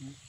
Hmm?